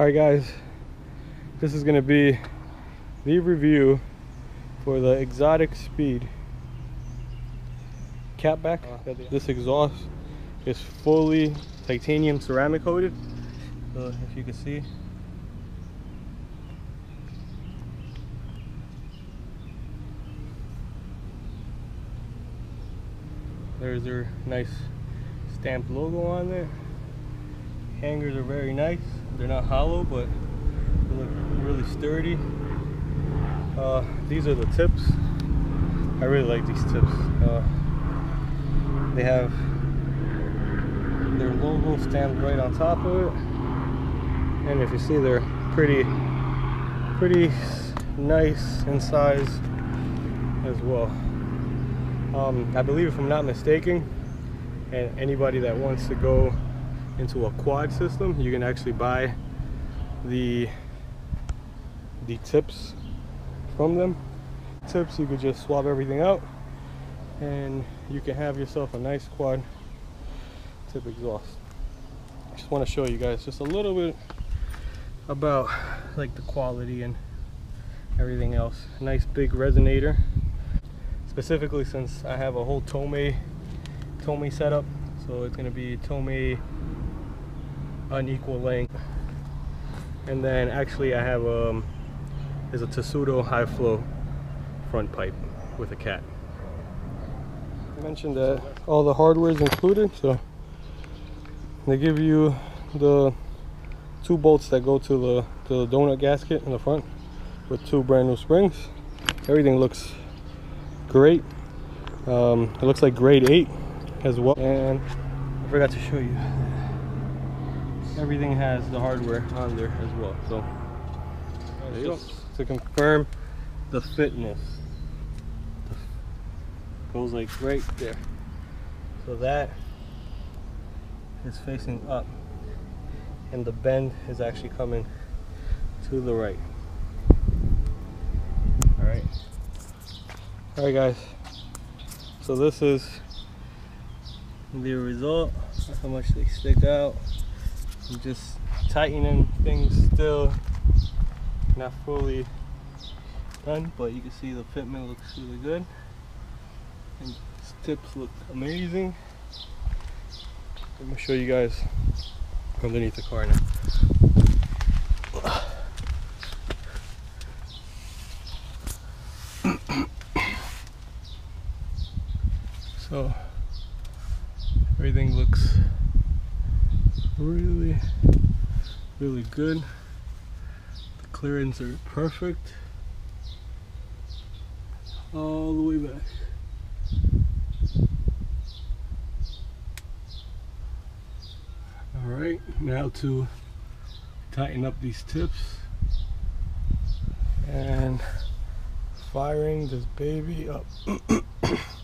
Alright guys, this is going to be the review for the Exoticspeed catback. Oh, this exhaust is fully titanium ceramic coated. So if you can see. There's their nice stamped logo on there. Hangers are very nice. They're not hollow, but they look really sturdy. Uh, these are the tips. I really like these tips. Uh, they have their logo stamped right on top of it. And if you see, they're pretty, pretty nice in size as well. Um, I believe, if I'm not mistaken, and anybody that wants to go into a quad system, you can actually buy the the tips from them. Tips, you could just swap everything out and you can have yourself a nice quad tip exhaust. I just want to show you guys just a little bit about like the quality and everything else. Nice big resonator. Specifically since I have a whole Tomei Tomei setup. So it's gonna be Tomei unequal length. And then actually I have um is a Tessuto high flow front pipe with a cat. I mentioned that all the hardware is included, so they give you the two bolts that go to the to the donut gasket in the front with two brand new springs. Everything looks great. Um, it looks like grade 8 as well. And I forgot to show you everything has the hardware on there as well. So just to confirm the fitness goes like right there. So that is facing up and the bend is actually coming to the right. All right. All right guys. So this is the result, how much they stick out. I'm just tightening things still, not fully done, but you can see the fitment looks really good. And tips look amazing. Let me show you guys underneath the car now. so everything looks really really good. The clearance are perfect. All the way back. All right now to tighten up these tips and firing this baby up